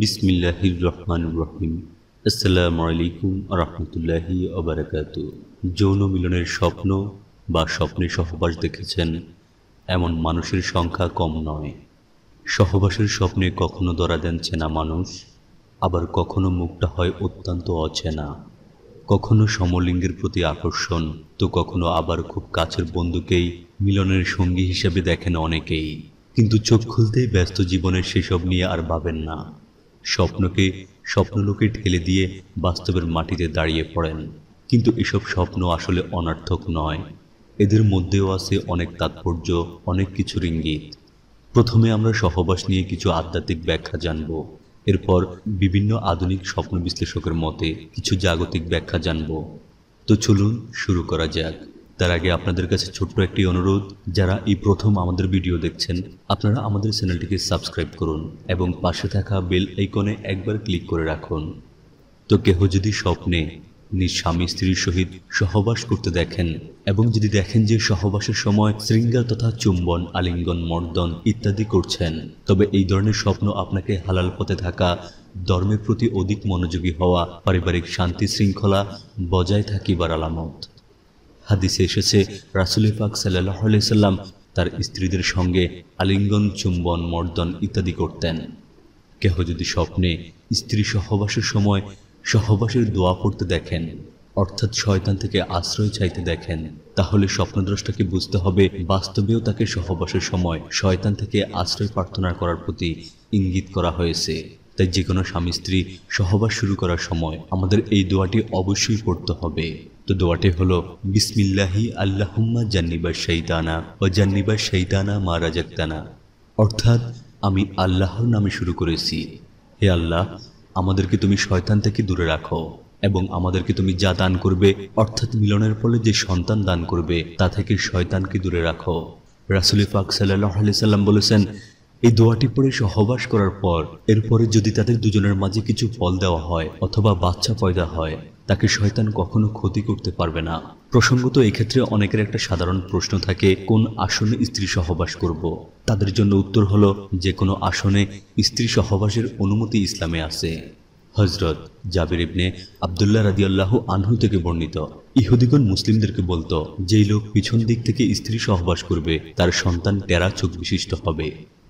বিসমিল্লাহির রহমান রহিম আসসালামু আলাইকুম রহমতুল্লাহি অবরাকাত যৌন মিলনের স্বপ্ন বা স্বপ্নে সহবাস দেখেছেন এমন মানুষের সংখ্যা কম নয়। সহবাসের স্বপ্নে কখনো ধরা দেন চেনা মানুষ, আবার কখনো মুখটা হয় অত্যন্ত অচেনা। কখনো সমলিঙ্গের প্রতি আকর্ষণ, তো কখনো আবার খুব কাছের বন্ধুকেই মিলনের সঙ্গী হিসেবে দেখেন অনেকেই। কিন্তু চোখ খুলতেই ব্যস্ত জীবনের সেসব নিয়ে আর ভাবেন না। স্বপ্নকে স্বপ্নলোকে ঠেলে দিয়ে বাস্তবের মাটিতে দাঁড়িয়ে পড়েন। কিন্তু এসব স্বপ্ন আসলে অনার্থক নয়। এদের মধ্যেও আছে অনেক তাৎপর্য, অনেক কিছুর ইঙ্গিত। প্রথমে আমরা সহবাস নিয়ে কিছু আধ্যাত্মিক ব্যাখ্যা জানব। এরপর বিভিন্ন আধুনিক স্বপ্ন বিশ্লেষকের মতে কিছু জাগতিক ব্যাখ্যা জানব। তো চলুন শুরু করা যাক। তার আগে আপনাদের কাছে ছোট্ট একটি অনুরোধ, যারা এই প্রথম আমাদের ভিডিও দেখছেন, আপনারা আমাদের চ্যানেলটিকে সাবস্ক্রাইব করুন এবং পাশে থাকা বেল আইকনে একবার ক্লিক করে রাখুন। তো কেহ যদি স্বপ্নে নিজ স্বামী স্ত্রীর সহিত সহবাস করতে দেখেন এবং যদি দেখেন যে সহবাসের সময় শৃঙ্গার তথা চুম্বন, আলিঙ্গন, মর্দন ইত্যাদি করছেন, তবে এই ধরনের স্বপ্ন আপনাকে হালাল পথে থাকা, ধর্মের প্রতি অধিক মনোযোগী হওয়া, পারিবারিক শান্তি শৃঙ্খলা বজায় থাকিবার আলামত। হাদিসে এসেছে, রাসুল পাক সাল্লাহ সাল্লাম তার স্ত্রীদের সঙ্গে আলিঙ্গন, চুম্বন, মর্দন ইত্যাদি করতেন। কেহ যদি স্বপ্নে স্ত্রী সহবাসের সময় সহবাসের দোয়া পড়তে দেখেন, অর্থাৎ শয়তান থেকে আশ্রয় চাইতে দেখেন, তাহলে স্বপ্নদ্রষ্টাকে বুঝতে হবে বাস্তবেও তাকে সহবাসের সময় শয়তান থেকে আশ্রয় প্রার্থনা করার প্রতি ইঙ্গিত করা হয়েছে। তাই যে কোনো স্বামী স্ত্রী সহবাস শুরু করার সময় আমাদের এই দোয়াটি অবশ্যই পড়তে হবে। তো দোয়াটি হলো, বিসমিল্লাহি আল্লাহুম্মা জান্নিবা শৈতানা ও জান্নিবা শৈতানা মা রাজাক্তানা। অর্থাৎ, আমি আল্লাহর নামে শুরু করেছি। হে আল্লাহ, আমাদেরকে তুমি শয়তান থেকে দূরে রাখো এবং আমাদেরকে তুমি যা দান করবে, অর্থাৎ মিলনের ফলে যে সন্তান দান করবে, তা থেকে শয়তানকে দূরে রাখো। রাসুল পাক সাল্লাহ আলি সাল্লাম বলেছেন এই দোয়াটি পরে সহবাস করার পর, এরপরে যদি তাদের দুজনের মাঝে কিছু ফল দেওয়া হয় অথবা বাচ্চা পয়দা হয়, তাকে শয়তান কখনো ক্ষতি করতে পারবে না। প্রসঙ্গত এক্ষেত্রে অনেকের একটা সাধারণ প্রশ্ন থাকে, কোন আসনে স্ত্রী সহবাস করব। তাদের জন্য উত্তর হলো, যে কোনো আসনে স্ত্রী সহবাসের অনুমতি ইসলামে আছে। হজরত জাবির ইবনে আবদুল্লাহ রাদিয়াল্লাহ আনহু থেকে বর্ণিত। ইহুদিগণ মুসলিমদেরকে বলতো, যেই লোক পিছন দিক থেকে স্ত্রী সহবাস করবে, তার সন্তান টেরা চোখ বিশিষ্ট হবে।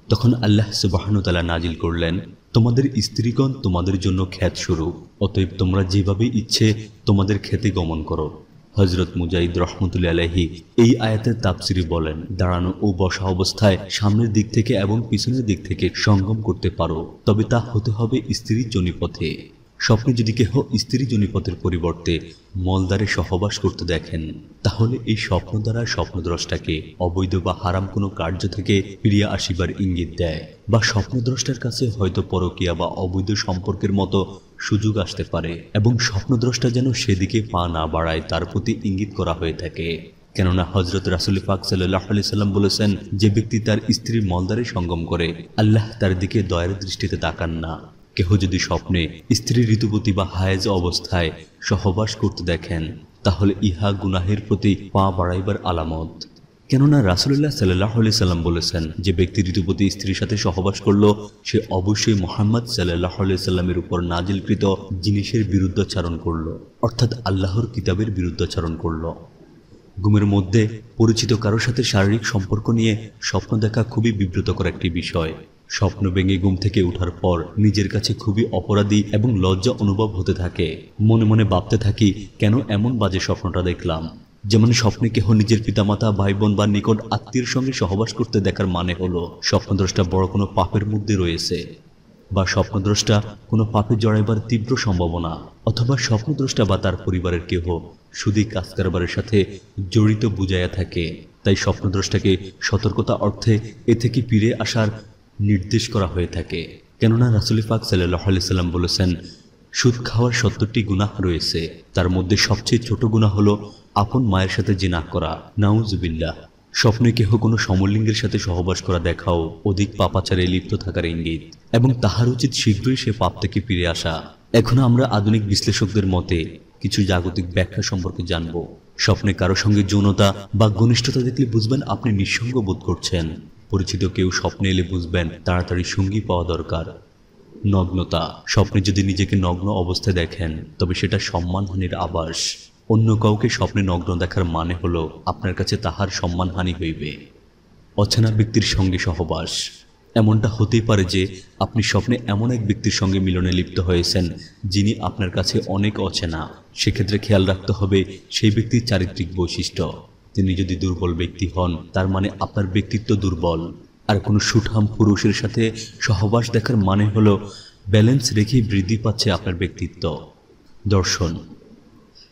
তখন আল্লাহ সুবাহনতালা নাজিল করলেন, তোমাদের স্ত্রীগণ তোমাদের জন্য খ্যাত শুরু। অতএব তোমরা যেভাবে ইচ্ছে তোমাদের খেতে গমন করো। হজরত মুজাহিদ রহমতুল্লা আলহি এই আয়াতের তাপসিরি বলেন, দাঁড়ানো ও বসা অবস্থায় সামনের দিক থেকে এবং পিছনের দিক থেকে সঙ্গম করতে পারো, তবে তা হতে হবে স্ত্রীর জনিপথে। স্বপ্নে যদি কেহ স্ত্রী জনিপথের পরিবর্তে মলদারে সহবাস করতে দেখেন, তাহলে এই স্বপ্ন দ্বারা স্বপ্নদ্রষ্টাকে অবৈধ বা হারাম কোনো কার্য থেকে ফিরিয়ে আসিবার ইঙ্গিত দেয় বা স্বপ্নদ্রষ্টার কাছে হয়তো পরকিয়া বা অবৈধ সম্পর্কের মতো সুযোগ আসতে পারে এবং স্বপ্নদ্রষ্টা যেন সেদিকে পা না বাড়ায় তার প্রতি ইঙ্গিত করা হয়ে থাকে। কেননা হজরত রাসুল পাক সাল্লাহ আলি সাল্লাম বলেছেন, যে ব্যক্তি তার স্ত্রীর মলদারে সঙ্গম করে, আল্লাহ তার দিকে দয়ের দৃষ্টিতে তাকান না। কেহ যদি স্বপ্নে স্ত্রী ঋতুপতি বা হায়েজ অবস্থায় সহবাস করতে দেখেন, তাহলে ইহা গুনাহের প্রতি পা বাড়াইবার আলামত। কেননা রাসুল্লাহ সাল্লাহ আলি সাল্লাম বলেছেন, যে ব্যক্তি ঋতুপতি স্ত্রীর সাথে সহবাস করল, সে অবশ্যই মোহাম্মদ সাল্লাহ আলি সাল্লামের উপর নাজিলকৃত জিনিসের বিরুদ্ধাচারণ করল, অর্থাৎ আল্লাহর কিতাবের বিরুদ্ধাচারণ করল। ঘুমের মধ্যে পরিচিত কারোর সাথে শারীরিক সম্পর্ক নিয়ে স্বপ্ন দেখা খুবই বিব্রতকর একটি বিষয়। স্বপ্ন ভেঙে ঘুম থেকে ওঠার পর নিজের কাছে খুবই অপরাধী এবং লজ্জা অনুভব হতে থাকে। মনে মনে ভাবতে থাকি, কেন এমন বাজে স্বপ্নটা দেখলাম? যেমন স্বপ্নে কেহ নিজের পিতামাতা ভাই বোন বা নিকট আত্মীয়ের সঙ্গে সহবাস করতে দেখার মানে হলো, স্বপ্নদ্রষ্টা বড় কোনো পাপের মধ্যে রয়েছে। বা স্বপ্নদ্রষ্টা কোনো পাপে জড়াইবার তীব্র সম্ভাবনা। অথবা স্বপ্নদ্রষ্টা বা তার পরিবারের কেহ সুদী কাজ কারবারের সাথে জড়িত বুঝাইয়া থাকে। তাই স্বপ্নদ্রষ্টাকে সতর্কতা অর্থে এ থেকে ফিরে আসার নির্দেশ করা হয়ে থাকে। কেননা রাসুল সাল্লাহ সাল্লাম বলেছেন, সুদ খাওয়ার সত্তরটি গুনাহ রয়েছে। তার মধ্যে সবচেয়ে ছোট গুণা হলো আপন মায়ের সাথে জিনাহ করা। নাউজুবিল্লাহ স্বপ্নে কেহ কোনো সমলিঙ্গের সাথে সহবাস করা দেখাও। অধিক পাপাচারে লিপ্ত থাকার ইঙ্গিত। এবং তাহার উচিত শীঘ্রই সে পাপ থেকে ফিরে আসা। এখন আমরা আধুনিক বিশ্লেষকদের মতে কিছু জাগতিক ব্যাখ্যা সম্পর্কে জানব। স্বপ্নে কারও সঙ্গে যৌনতা বা ঘনিষ্ঠতা দেখলে বুঝবেন আপনি নিঃসঙ্গ বোধ করছেন। পরিচিত কেউ স্বপ্নে এলে বুঝবেন তাড়াতাড়ি সঙ্গী পাওয়া দরকার। নগ্নতা। স্বপ্নে যদি নিজেকে নগ্ন অবস্থায় দেখেন, তবে সেটা সম্মানহানির আবাস। অন্য কাউকে স্বপ্নে নগ্ন দেখার মানে হলো আপনার কাছে তাহার সম্মানহানি হইবে। অচেনা ব্যক্তির সঙ্গে সহবাস। এমনটা হতেই পারে যে আপনি স্বপ্নে এমন এক ব্যক্তির সঙ্গে মিলনে লিপ্ত হয়েছেন, যিনি আপনার কাছে অনেক অচেনা। সেক্ষেত্রে খেয়াল রাখতে হবে সেই ব্যক্তির চারিত্রিক বৈশিষ্ট্য। তিনি যদি দুর্বল ব্যক্তি হন, তার মানে আপনার ব্যক্তিত্ব দুর্বল। আর কোনো সুঠাম পুরুষের সাথে সহবাস দেখার মানে হলো ব্যালেন্স রেখে বৃদ্ধি পাচ্ছে আপনার ব্যক্তিত্ব। দর্শন।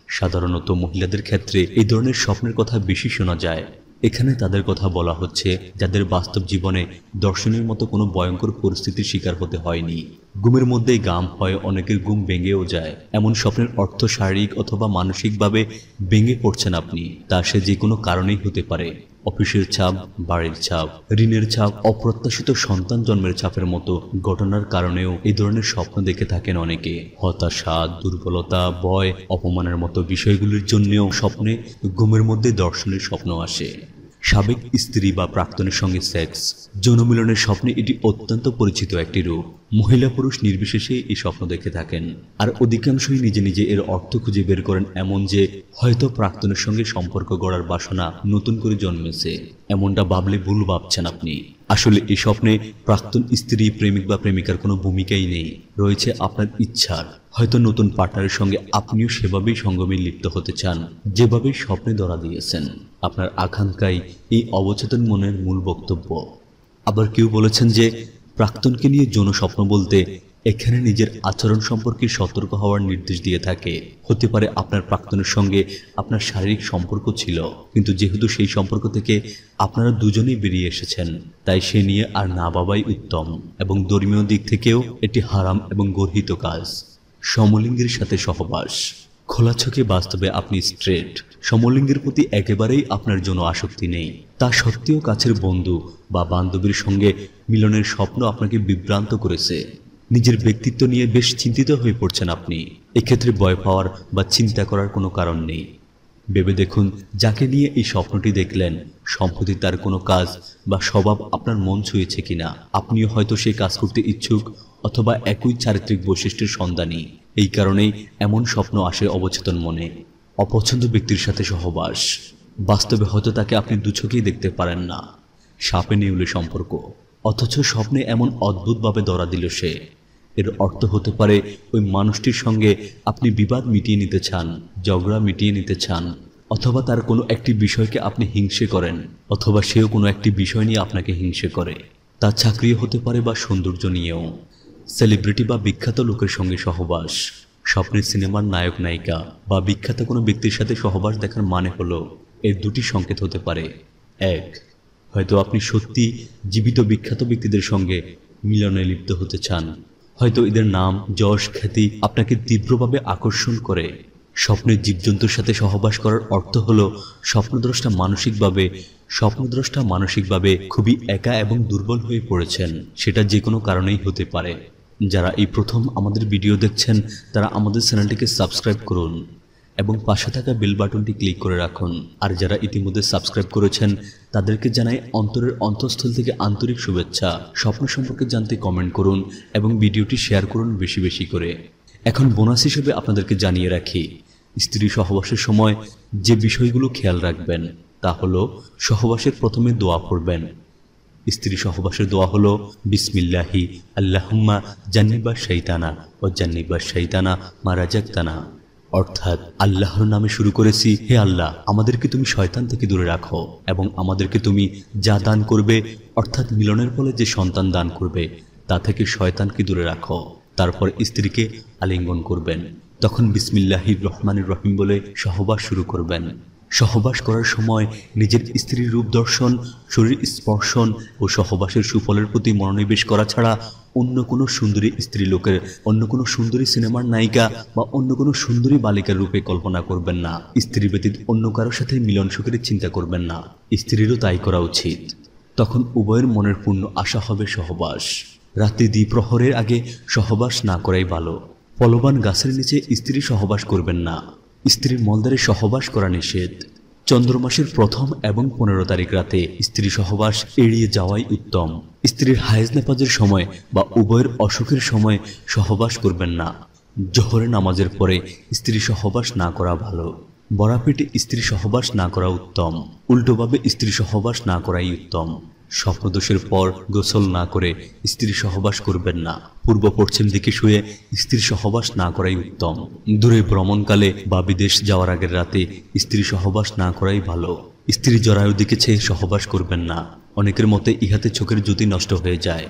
সাধারণত মহিলাদের ক্ষেত্রে এই ধরনের স্বপ্নের কথা বেশি শোনা যায়। এখানে তাদের কথা বলা হচ্ছে, যাদের বাস্তব জীবনে দর্শনের মতো কোনো ভয়ঙ্কর পরিস্থিতির শিকার হতে হয়নি। ঘুমের মধ্যেই গাম হয়, অনেকের ঘুম ভেঙেও যায়। এমন স্বপ্নের অর্থ শারীরিক অথবা মানসিকভাবে ভেঙে পড়ছেন আপনি, তা সে যে কোনো কারণেই হতে পারে। অফিসের চাপ, বাড়ির চাপ, ঋণের চাপ, অপ্রত্যাশিত সন্তান জন্মের চাপের মতো ঘটনার কারণেও এই ধরনের স্বপ্ন দেখে থাকেন অনেকে। হতাশা, দুর্বলতা, ভয়, অপমানের মতো বিষয়গুলির জন্যও স্বপ্নে ঘুমের মধ্যে দর্শনের স্বপ্ন আসে। সাবেক স্ত্রী বা প্রাক্তনের সঙ্গে সেক্স। যৌনমিলনের স্বপ্নে এটি অত্যন্ত পরিচিত একটি রূপ। মহিলা পুরুষ নির্বিশেষে এই স্বপ্ন দেখে থাকেন। আর অধিকাংশই নিজে নিজে এর অর্থ খুঁজে বের করেন এমন যে, হয়তো প্রাক্তনের সঙ্গে সম্পর্ক গড়ার বাসনা নতুন করে জন্মেছে। এমনটা ভাবলে ভুল ভাবছেন আপনি। আসলে এই স্বপ্নে প্রাক্তন স্ত্রী, প্রেমিক বা প্রেমিকার কোনো ভূমিকাই নেই। রয়েছে আপনার ইচ্ছার। হয়তো নতুন পার্টনারের সঙ্গে আপনিও সেভাবেই সঙ্গমে লিপ্ত হতে চান, যেভাবেই স্বপ্নে ধরা দিয়েছেন। আপনার আকাঙ্ক্ষাই এই অবচেতন মনের মূল বক্তব্য। আবার কেউ বলেছেন যে, প্রাক্তনকে নিয়ে যৌন স্বপ্ন বলতে এখানে নিজের আচরণ সম্পর্কে সতর্ক হওয়ার নির্দেশ দিয়ে থাকে। হতে পারে আপনার প্রাক্তনের সঙ্গে আপনার শারীরিক সম্পর্ক ছিল, কিন্তু যেহেতু সেই সম্পর্ক থেকে আপনারা দুজনেই বেরিয়ে এসেছেন, তাই সে নিয়ে আর না বাবাই উত্তম। এবং ধর্মীয় দিক থেকেও এটি হারাম এবং গর্হিত কাজ। সমলিঙ্গের সাথে সহবাস। খোলা চোখে বাস্তবে আপনি স্ট্রেট সমলিঙ্গের প্রতি একেবারেই আপনার জন্য আসক্তি নেই। তা সত্ত্বেও কাছের বন্ধু বা বান্ধবীর সঙ্গে মিলনের স্বপ্ন আপনাকে বিভ্রান্ত করেছে। নিজের ব্যক্তিত্ব নিয়ে বেশ চিন্তিত হয়ে পড়ছেন আপনি। এক্ষেত্রে ভয় পাওয়ার বা চিন্তা করার কোনো কারণ নেই। ভেবে দেখুন, যাকে নিয়ে এই স্বপ্নটি দেখলেন, সম্প্রতি তার কোনো কাজ বা স্বভাব আপনার মন ছুঁয়েছে কিনা। আপনিও হয়তো সেই কাজ করতে ইচ্ছুক অথবা একই চারিত্রিক বৈশিষ্ট্যের সন্ধানী। এই কারণেই এমন স্বপ্ন আসে অবচেতন মনে। অপছন্দ ব্যক্তির সাথে সহবাস। বাস্তবে হয়তো তাকে আপনি দুচোখেই দেখতে পারেন না। সাপে নেউলে সম্পর্ক। অথচ স্বপ্নে এমন অদ্ভুতভাবে ধরা দিল সে। এর অর্থ হতে পারে ওই মানুষটির সঙ্গে আপনি বিবাদ মিটিয়ে নিতে চান, ঝগড়া মিটিয়ে নিতে চান, অথবা তার কোনো একটি বিষয়কে আপনি হিংসে করেন, অথবা সেও কোনো একটি বিষয় নিয়ে আপনাকে হিংসে করে। তার চাকরিও হতে পারে বা সৌন্দর্য নিয়েও। সেলিব্রিটি বা বিখ্যাত লোকের সঙ্গে সহবাস, স্বপ্নের সিনেমার নায়ক নায়িকা বা বিখ্যাত কোনো ব্যক্তির সাথে সহবাস দেখার মানে হলো এর দুটি সংকেত হতে পারে। এক, হয়তো আপনি সত্যি জীবিত বিখ্যাত ব্যক্তিদের সঙ্গে মিলনে লিপ্ত হতে চান। হয়তো এদের নাম, যশ, খ্যাতি আপনাকে তীব্রভাবে আকর্ষণ করে। স্বপ্নের জীবজন্তুর সাথে সহবাস করার অর্থ হলো স্বপ্নদ্রষ্টা মানসিকভাবে স্বপ্নদ্রষ্টা মানসিকভাবে খুবই একা এবং দুর্বল হয়ে পড়েছেন। সেটা যে কোনো কারণেই হতে পারে। যারা এই প্রথম আমাদের ভিডিও দেখছেন, তারা আমাদের চ্যানেলটিকে সাবস্ক্রাইব করুন এবং পাশে থাকা বেল বাটনটি ক্লিক করে রাখুন। আর যারা ইতিমধ্যে সাবস্ক্রাইব করেছেন, তাদেরকে জানাই অন্তরের অন্তঃস্থল থেকে আন্তরিক শুভেচ্ছা। স্বপ্ন সম্পর্কে জানতে কমেন্ট করুন এবং ভিডিওটি শেয়ার করুন বেশি বেশি করে। এখন বোনাস হিসেবে আপনাদেরকে জানিয়ে রাখি, স্ত্রী সহবাসের সময় যে বিষয়গুলো খেয়াল রাখবেন, তা হলো সহবাসের প্রথমে দোয়া পড়বেন। স্ত্রী সহবাসের দোয়া হলো, বিসমিল্লাহি, আল্লাহুম্মা জান্নিবা শৈতানা ও জান্নিবা শৈতানা মারাজাক্তানা অর্থাৎ আল্লাহর নামে শুরু করেছি, হে আল্লাহ, আমাদেরকে তুমি শয়তান থেকে দূরে রাখো এবং আমাদেরকে তুমি যা দান করবে, অর্থাৎ মিলনের ফলে যে সন্তান দান করবে, তা থেকে শয়তানকে দূরে রাখো। তারপর স্ত্রীকে আলিঙ্গন করবেন। তখন বিসমিল্লাহির রহমানুর রহিম বলে সহবাস শুরু করবেন। সহবাস করার সময় নিজের স্ত্রীর রূপ দর্শন, শরীর স্পর্শন ও সহবাসের সুফলের প্রতি মনোনিবেশ করা ছাড়া অন্য কোনো সুন্দরী স্ত্রী লোকের, অন্য কোনো সুন্দরী সিনেমার নায়িকা বা অন্য কোনো সুন্দরী বালিকার রূপে কল্পনা করবেন না। স্ত্রী ব্যতীত অন্য কারোর সাথে মিলন সুখের চিন্তা করবেন না। স্ত্রীরও তাই করা উচিত। তখন উভয়ের মনের পূর্ণ আশা হবে সহবাস। রাত্রি দ্বিপ্রহরের আগে সহবাস না করাই ভালো। ফলবান গাছের নিচে স্ত্রী সহবাস করবেন না। স্ত্রীর মলদারে সহবাস করা নিষেধ। চন্দ্রমাসের প্রথম এবং পনেরো তারিখ রাতে স্ত্রী সহবাস এড়িয়ে যাওয়াই উত্তম। স্ত্রীর হায়েজ নেপাজের সময় বা উভয়ের অসুখের সময় সহবাস করবেন না। জহরে নামাজের পরে স্ত্রী সহবাস না করা ভালো। বরাপেটে স্ত্রী সহবাস না করা উত্তম। উল্টোভাবে স্ত্রী সহবাস না করাই উত্তম। স্বপ্নদোষের পর গোসল না করে স্ত্রী সহবাস করবেন না। পূর্ব পশ্চিম দিকে শুয়ে স্ত্রী সহবাস না করাই উত্তম। দূরে ভ্রমণকালে বা বিদেশ যাওয়ার আগের রাতে স্ত্রী সহবাস না করাই ভালো। স্ত্রী জরায়ু দিকে চেয়ে সহবাস করবেন না। অনেকের মতে ইহাতে চোখের জ্যোতি নষ্ট হয়ে যায়।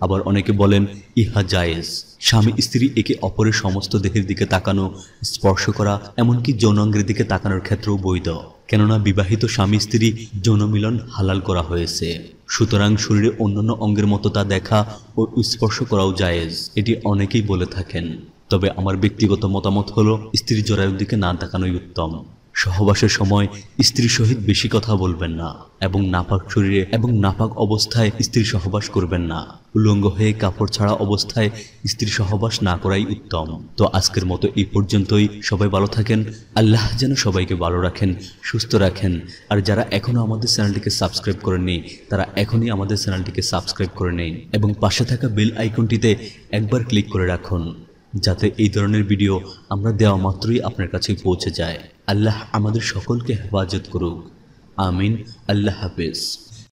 আবার অনেকে বলেন, ইহা জায়েজ। স্বামী, স্ত্রী একে অপরের সমস্ত দেহের দিকে তাকানো, স্পর্শ করা, এমনকি যৌনাঙ্গের দিকে তাকানোর ক্ষেত্রেও বৈধ। কেননা বিবাহিত স্বামী, স্ত্রী যৌনমিলন হালাল করা হয়েছে। সুতরাং শরীরে অন্যান্য অঙ্গের মতো তা দেখা ও স্পর্শ করাও জায়েজ। এটি অনেকেই বলে থাকেন। তবে আমার ব্যক্তিগত মতামত হলো, স্ত্রী জরায়ুর দিকে না তাকানোই উত্তম। সহবাসের সময় স্ত্রীর সহিত বেশি কথা বলবেন না এবং নাপাক শরীরে এবং নাপাক অবস্থায় স্ত্রী সহবাস করবেন না। উলঙ্গ হয়ে কাপড় ছাড়া অবস্থায় স্ত্রী সহবাস না করাই উত্তম। তো আজকের মতো এই পর্যন্তই। সবাই ভালো থাকেন। আল্লাহ যেন সবাইকে ভালো রাখেন, সুস্থ রাখেন। আর যারা এখনও আমাদের চ্যানেলটিকে সাবস্ক্রাইব করেননি, তারা এখনই আমাদের চ্যানেলটিকে সাবস্ক্রাইব করে নেই এবং পাশে থাকা বেল আইকনটিতে একবার ক্লিক করে রাখুন, যাতে এই ধরনের ভিডিও আমরা দেওয়া মাত্রই আপনার কাছে পৌঁছে যায়। আল্লাহ আমাদের সকলকে হেফাজত করুক। আমিন। আল্লাহ হাফেজ।